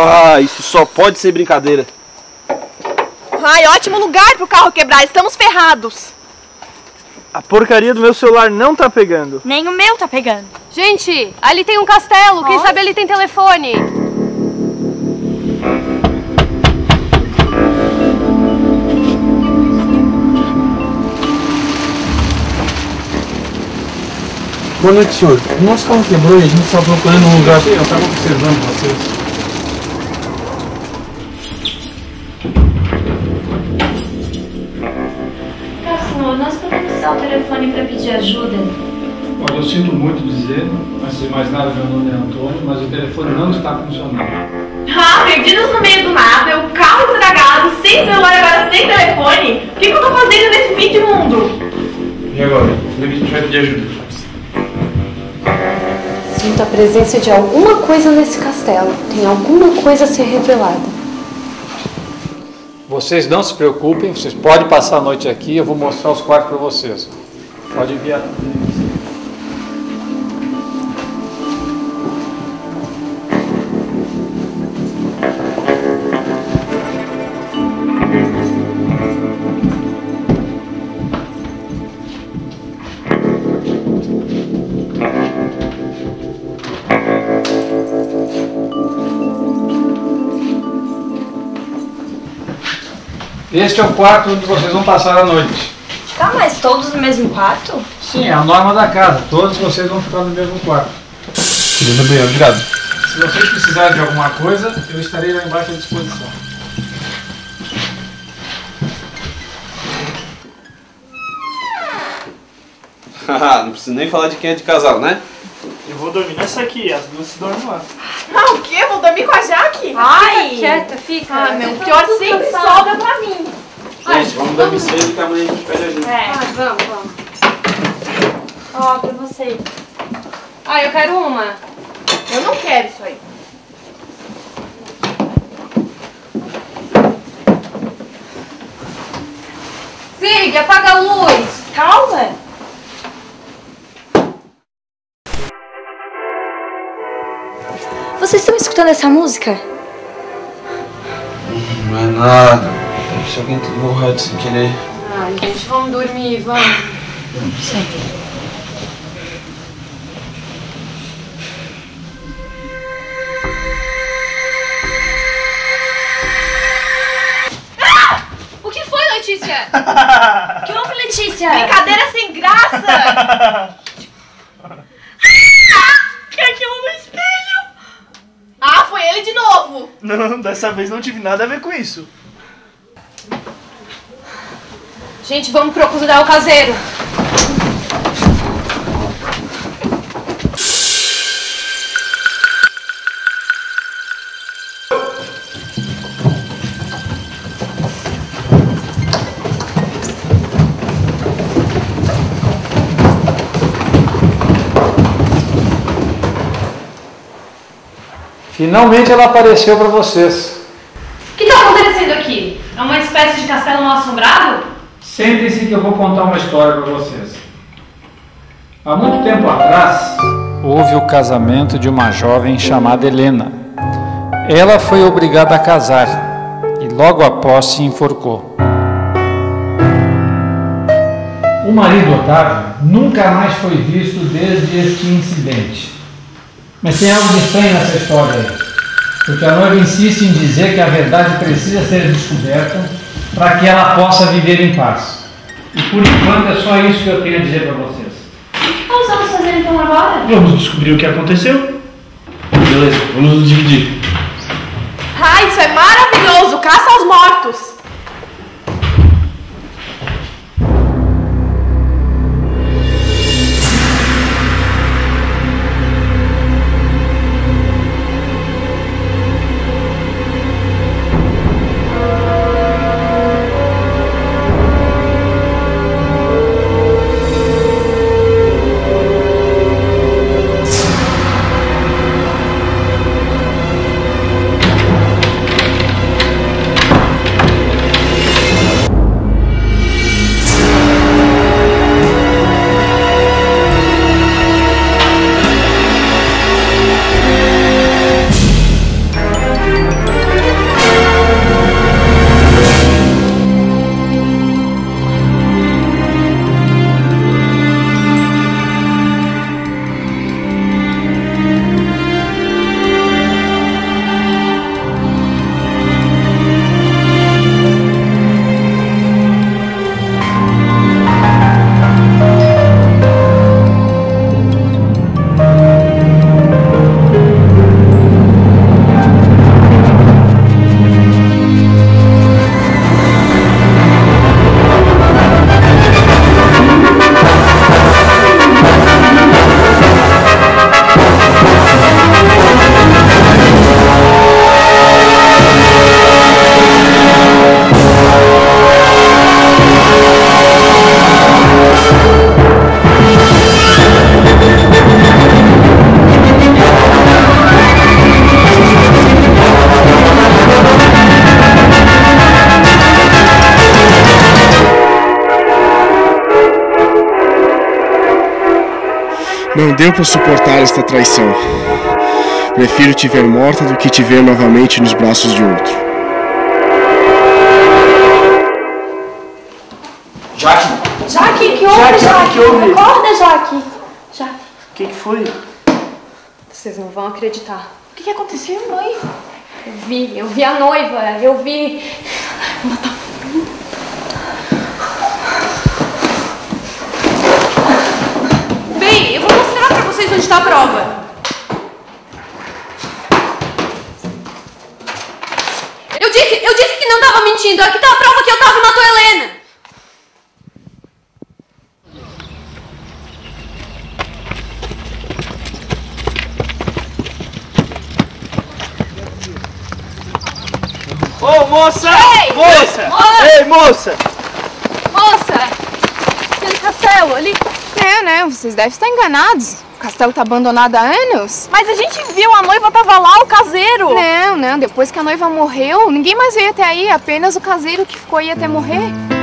Ah, isso só pode ser brincadeira. Ai, ótimo lugar pro carro quebrar, estamos ferrados. A porcaria do meu celular não tá pegando. Nem o meu tá pegando. Gente, ali tem um castelo. Quem sabe ali tem telefone? Boa noite, senhor. O nosso carro quebrou e a gente está procurando um lugar. Sim, eu estava observando vocês. Usar o telefone para pedir ajuda. Olha, eu sinto muito dizer, antes de mais nada, meu nome é Antônio, mas o telefone não está funcionando. Ah, perdidos no meio do nada, o carro estragado, sem celular agora sem telefone. O que, que eu tô fazendo nesse fim de mundo? E agora? Como é que a gente vai pedir ajuda? Sinto a presença de alguma coisa nesse castelo. Tem alguma coisa a ser revelada. Vocês não se preocupem, vocês podem passar a noite aqui, eu vou mostrar os quartos para vocês. Pode enviar. Este é o quarto onde vocês vão passar a noite. Tá, mas todos no mesmo quarto? Sim, é a norma da casa. Todos vocês vão ficar no mesmo quarto. Tudo bem, obrigado. Se vocês precisarem de alguma coisa, eu estarei lá embaixo à disposição. Haha, não precisa nem falar de quem é de casal, né? Eu vou dormir nessa aqui, as duas se dormem lá. Ah, o quê? Vou dormir com a Jaque? Ai! Fica quieta, fica. Ah, meu, pior sempre sobra pra mim. Gente, vamos dormir cedo que amanhã a gente pede ajuda. É. Ah, vamos, vamos. Ó, pra vocês. Ah, eu quero uma. Eu não quero isso aí. Sig, apaga a luz. Calma. Vocês estão escutando essa música? Não é nada. Ser alguém ligou o rádio sem querer. Ai, gente, vamos dormir, vamos. O que foi, Letícia? Que houve, Letícia? Brincadeira sem graça. que aquilo no espelho? Ah, foi ele de novo. Não, dessa vez não tive nada a ver com isso. Gente, vamos procurar o caseiro. Finalmente ela apareceu para vocês. O que está acontecendo aqui? É uma espécie de castelo mal assombrado? Sentem-se que eu vou contar uma história para vocês. Há muito tempo atrás, houve o casamento de uma jovem chamada Helena. Ela foi obrigada a casar e logo após se enforcou. O marido Otávio nunca mais foi visto desde este incidente. Mas tem algo de estranho nessa história aí. Porque a noiva insiste em dizer que a verdade precisa ser descoberta para que ela possa viver em paz. E por enquanto é só isso que eu tenho a dizer para vocês. O que nós vamos fazer então agora? Vamos descobrir o que aconteceu. Beleza, vamos nos dividir. Ai, isso é maravilhoso. Caça aos mortos. Não deu para suportar esta traição. Prefiro te ver morta do que te ver novamente nos braços de outro. Jaque, Jaque, que houve, Jaque, Jaque? que houve? Acorda, Jaque. Jaque, O que, que foi? vocês não vão acreditar. O que, que aconteceu, mãe? Eu vi, eu vi a noiva, eu vi. Bem, eu vou mostrar tá a prova. Eu disse, eu disse que não tava mentindo. Aqui tá a prova que eu tava e matou a Helena. Ô, moça! Ei! Moça! Moça! Ei, moça! Moça! Aquele castelo ali. É, né? Vocês devem estar enganados. O castelo tá abandonado há anos. Mas a gente viu, a noiva tava lá, o caseiro. Não, não. Depois que a noiva morreu, ninguém mais veio até aí. Apenas o caseiro que ficou aí até morrer.